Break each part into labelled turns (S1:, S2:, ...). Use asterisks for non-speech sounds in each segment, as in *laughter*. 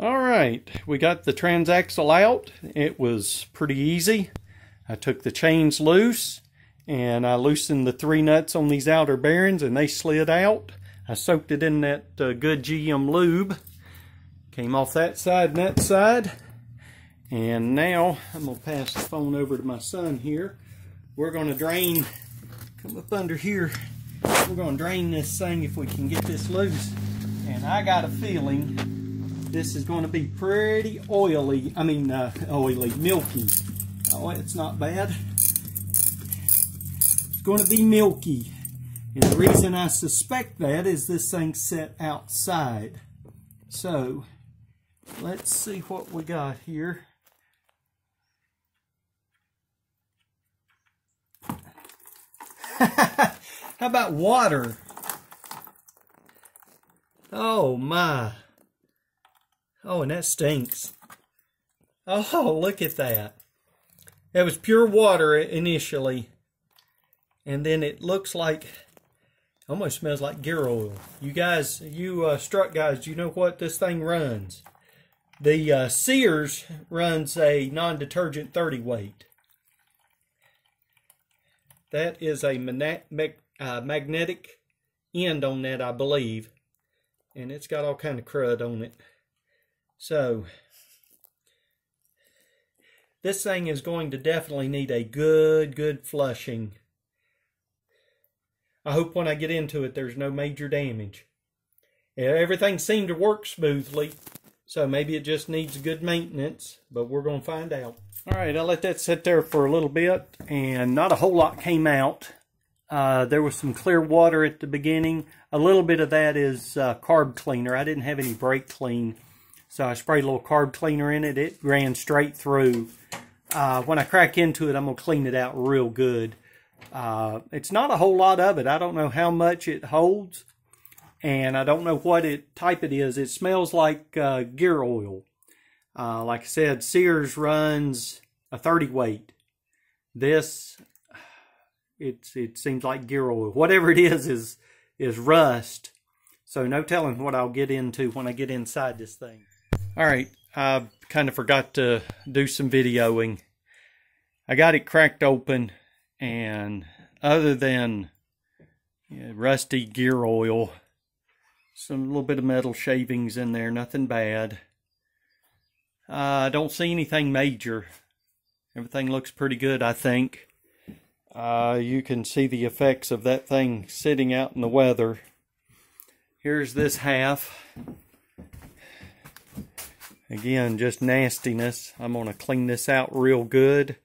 S1: All right, we got the transaxle out. It was pretty easy. I took the chains loose and I loosened the three nuts on these outer bearings and they slid out. I soaked it in that uh, good GM lube. Came off that side and that side. And now I'm to pass the phone over to my son here. We're going to drain, come up under here. We're going to drain this thing if we can get this loose. And I got a feeling this is going to be pretty oily. I mean, uh, oily, milky. Oh, it's not bad. It's going to be milky. And the reason I suspect that is this thing set outside. So, let's see what we got here. *laughs* How about water? Oh my. Oh, and that stinks. Oh, *laughs* look at that. It was pure water initially. And then it looks like, almost smells like gear oil. You guys, you uh, struck guys, you know what this thing runs? The uh, Sears runs a non-detergent 30 weight. That is a uh, magnetic end on that, I believe. And it's got all kind of crud on it. So, this thing is going to definitely need a good, good flushing. I hope when I get into it there's no major damage. Everything seemed to work smoothly, so maybe it just needs good maintenance, but we're going to find out. All right, I let that sit there for a little bit, and not a whole lot came out. Uh, there was some clear water at the beginning. A little bit of that is uh, carb cleaner. I didn't have any brake clean so I sprayed a little carb cleaner in it. It ran straight through. Uh, when I crack into it, I'm going to clean it out real good. Uh, it's not a whole lot of it. I don't know how much it holds, and I don't know what it type it is. It smells like uh, gear oil. Uh, like I said, Sears runs a 30 weight. This, it's it seems like gear oil. Whatever it is, is is rust. So no telling what I'll get into when I get inside this thing. All right, I kind of forgot to do some videoing. I got it cracked open, and other than yeah, rusty gear oil, some little bit of metal shavings in there, nothing bad. Uh, I don't see anything major. Everything looks pretty good, I think. Uh, you can see the effects of that thing sitting out in the weather. Here's this half. Again, just nastiness. I'm going to clean this out real good.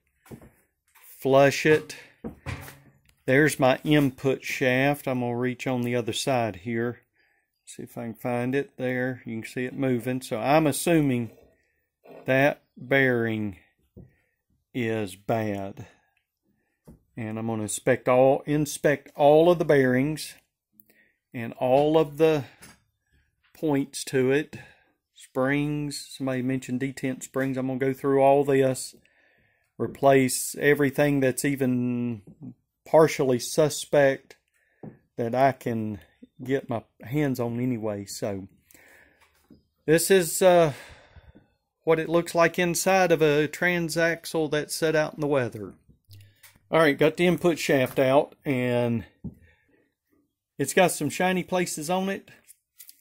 S1: Flush it. There's my input shaft. I'm going to reach on the other side here. See if I can find it there. You can see it moving. So I'm assuming that bearing is bad. And I'm going to inspect all inspect all of the bearings and all of the points to it springs. Somebody mentioned detent springs. I'm going to go through all this, replace everything that's even partially suspect that I can get my hands on anyway. So this is uh, what it looks like inside of a transaxle that's set out in the weather. All right, got the input shaft out and it's got some shiny places on it.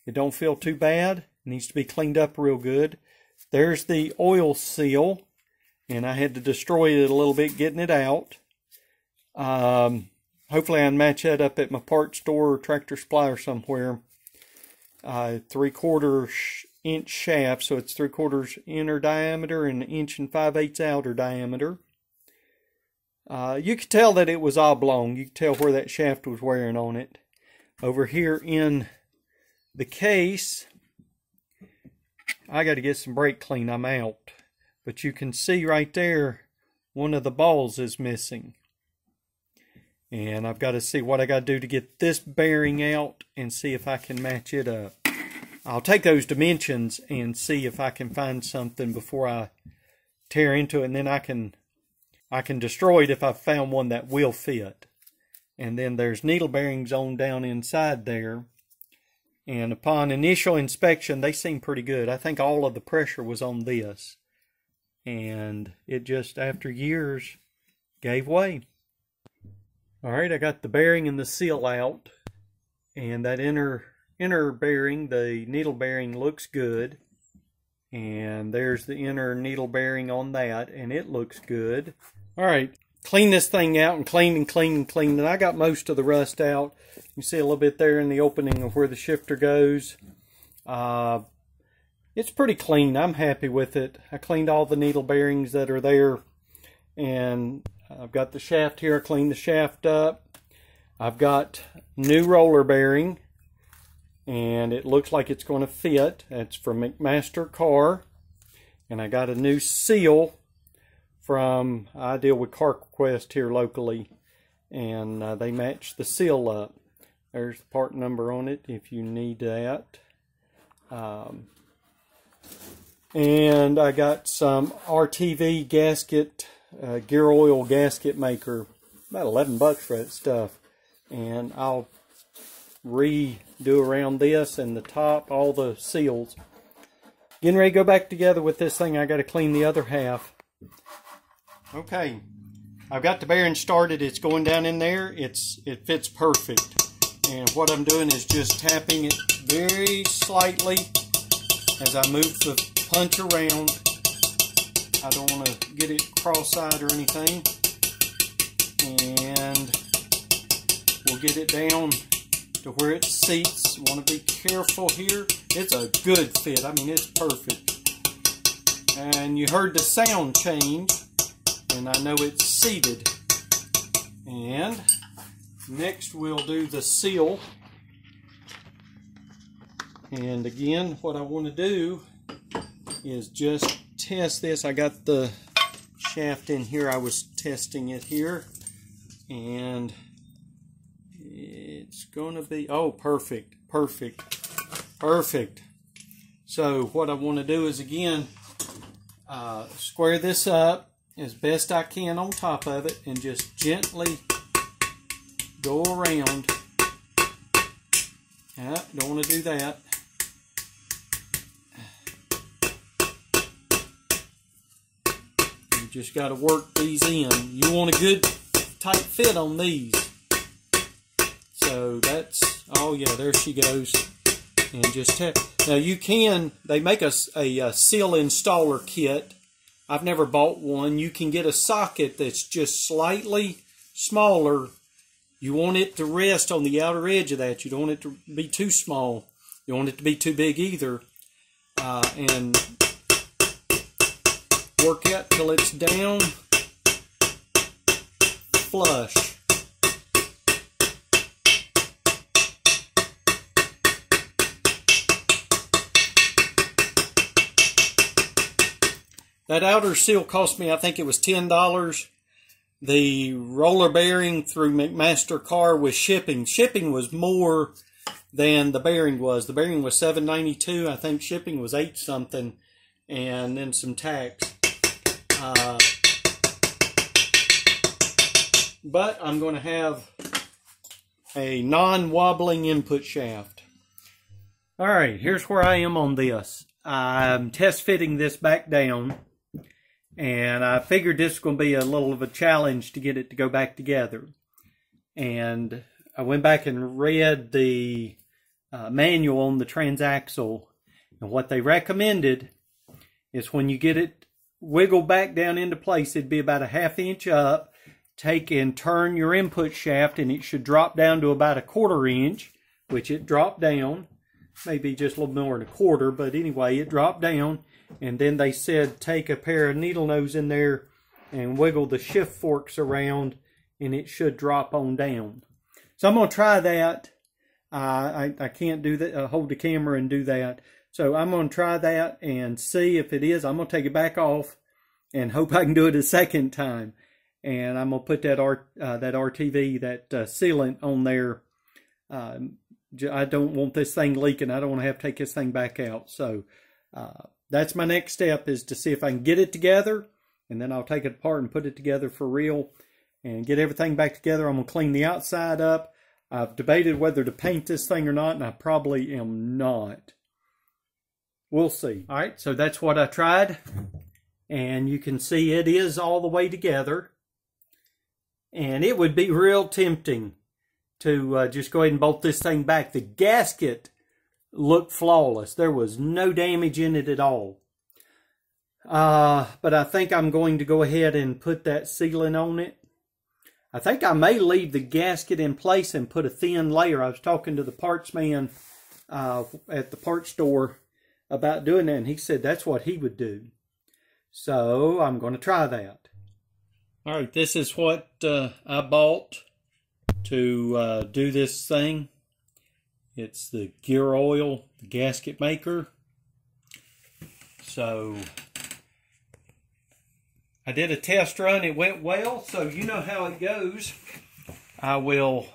S1: It don't feel too bad needs to be cleaned up real good. There's the oil seal, and I had to destroy it a little bit getting it out. Um, hopefully I can match that up at my part store or tractor supply or somewhere. Uh, three quarter inch shaft, so it's three quarters inner diameter and an inch and five eighths outer diameter. Uh, you could tell that it was oblong. You could tell where that shaft was wearing on it. Over here in the case, I got to get some brake clean. I'm out. But you can see right there, one of the balls is missing. And I've got to see what I got to do to get this bearing out and see if I can match it up. I'll take those dimensions and see if I can find something before I tear into it. And then I can I can destroy it if I found one that will fit. And then there's needle bearings on down inside there And upon initial inspection, they seem pretty good. I think all of the pressure was on this. And it just, after years, gave way. All right, I got the bearing and the seal out. And that inner inner bearing, the needle bearing looks good. And there's the inner needle bearing on that, and it looks good. All right, clean this thing out and clean and clean and clean. And I got most of the rust out. You see a little bit there in the opening of where the shifter goes. Uh, it's pretty clean. I'm happy with it. I cleaned all the needle bearings that are there. And I've got the shaft here. I cleaned the shaft up. I've got new roller bearing. And it looks like it's going to fit. It's from McMaster-Carr. And I got a new seal from, I deal with CarQuest here locally, and uh, they match the seal up. There's the part number on it if you need that. Um, and I got some RTV gasket, uh, gear oil gasket maker, about 11 bucks for that stuff. And I'll redo around this and the top, all the seals. Getting ready to go back together with this thing, I got to clean the other half. Okay, I've got the bearing started. It's going down in there. It's It fits perfect. And what I'm doing is just tapping it very slightly as I move the punch around. I don't want to get it cross-eyed or anything. And we'll get it down to where it seats. Want to be careful here. It's a good fit. I mean, it's perfect. And you heard the sound change and I know it's seated. And next we'll do the seal. And again, what I want to do is just test this. I got the shaft in here. I was testing it here. And it's going to be, oh, perfect, perfect, perfect. So what I want to do is, again, uh, square this up as best I can on top of it and just gently go around. Yeah, don't want to do that. You just got to work these in. You want a good tight fit on these. So that's, oh yeah, there she goes. And just. Now you can, they make a, a, a seal installer kit I've never bought one. You can get a socket that's just slightly smaller. You want it to rest on the outer edge of that. You don't want it to be too small. You don't want it to be too big either. Uh, and work out till it's down flush. That outer seal cost me, I think it was $10. The roller bearing through McMaster-Carr was shipping. Shipping was more than the bearing was. The bearing was 7.92. I think shipping was 8 something and then some tax. Uh, but I'm going to have a non-wobbling input shaft. All right, here's where I am on this. I'm test fitting this back down and I figured this was going to be a little of a challenge to get it to go back together. And I went back and read the uh, manual on the transaxle, and what they recommended is when you get it wiggle back down into place, it'd be about a half inch up. Take and turn your input shaft, and it should drop down to about a quarter inch, which it dropped down, maybe just a little more than a quarter, but anyway, it dropped down and then they said take a pair of needle nose in there and wiggle the shift forks around and it should drop on down. So I'm going to try that. Uh, I, I can't do that, uh, hold the camera and do that. So I'm going to try that and see if it is. I'm going to take it back off and *laughs* hope I can do it a second time. And I'm going to put that, R, uh, that RTV, that uh, sealant on there. Um, I don't want this thing leaking. I don't want to have to take this thing back out. So uh, that's my next step is to see if I can get it together and then I'll take it apart and put it together for real and get everything back together. I'm going to clean the outside up. I've debated whether to paint this thing or not, and I probably am not. We'll see. All right, so that's what I tried. And you can see it is all the way together. And it would be real tempting to uh, just go ahead and bolt this thing back. The gasket looked flawless. There was no damage in it at all. Uh, but I think I'm going to go ahead and put that sealant on it. I think I may leave the gasket in place and put a thin layer. I was talking to the parts man uh, at the parts store about doing that, and he said that's what he would do. So I'm going to try that. All right, this is what uh, I bought to uh, do this thing. It's the gear oil, the gasket maker. So I did a test run. It went well, so you know how it goes. I will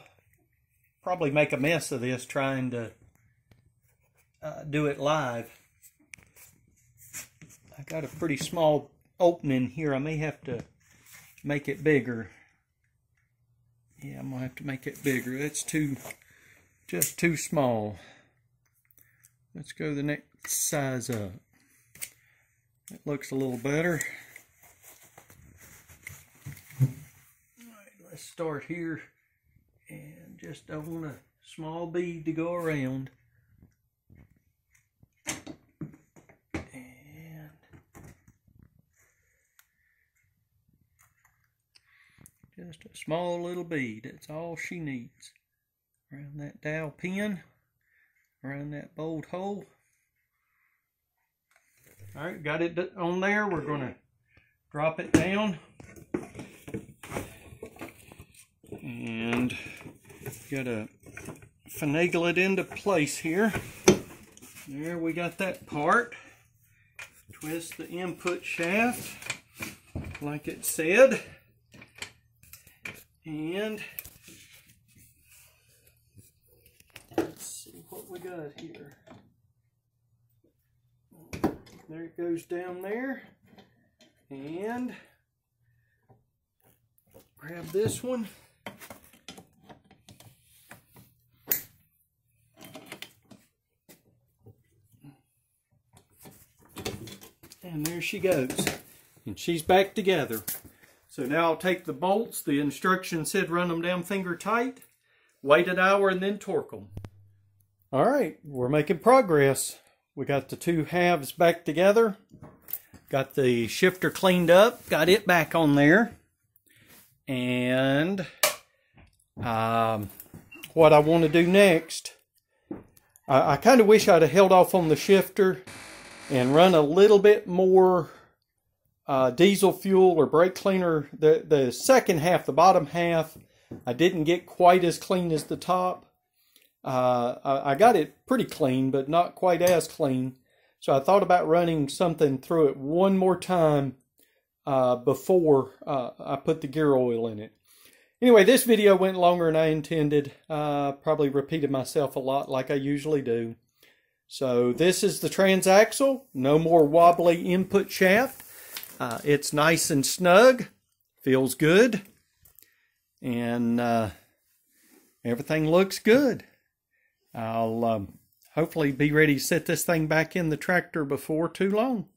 S1: probably make a mess of this trying to uh, do it live. I got a pretty small opening here. I may have to make it bigger. Yeah, I'm going to have to make it bigger. That's too, just too small. Let's go the next size up. It looks a little better. let's start here and just I want a small bead to go around. And just a small little bead, that's all she needs. Around that dowel pin, around that bolt hole. Alright, got it on there. We're going to drop it down. And got to finagle it into place here. There we got that part. Twist the input shaft like it said. And let's see what we got here. There it goes down there. And grab this one. And there she goes. And she's back together. So now I'll take the bolts. The instructions said run them down finger tight. Wait an hour and then torque them. All right, we're making progress. We got the two halves back together. Got the shifter cleaned up. Got it back on there. And um, what I want to do next, I, I kind of wish I'd have held off on the shifter and run a little bit more uh, diesel fuel or brake cleaner. The, the second half, the bottom half, I didn't get quite as clean as the top. Uh, I, got it pretty clean, but not quite as clean. So I thought about running something through it one more time uh, before uh, I put the gear oil in it. Anyway, this video went longer than I intended. Uh, probably repeated myself a lot like I usually do. So this is the transaxle. No more wobbly input shaft. Uh, it's nice and snug. Feels good. And uh, everything looks good. I'll um, hopefully be ready to set this thing back in the tractor before too long.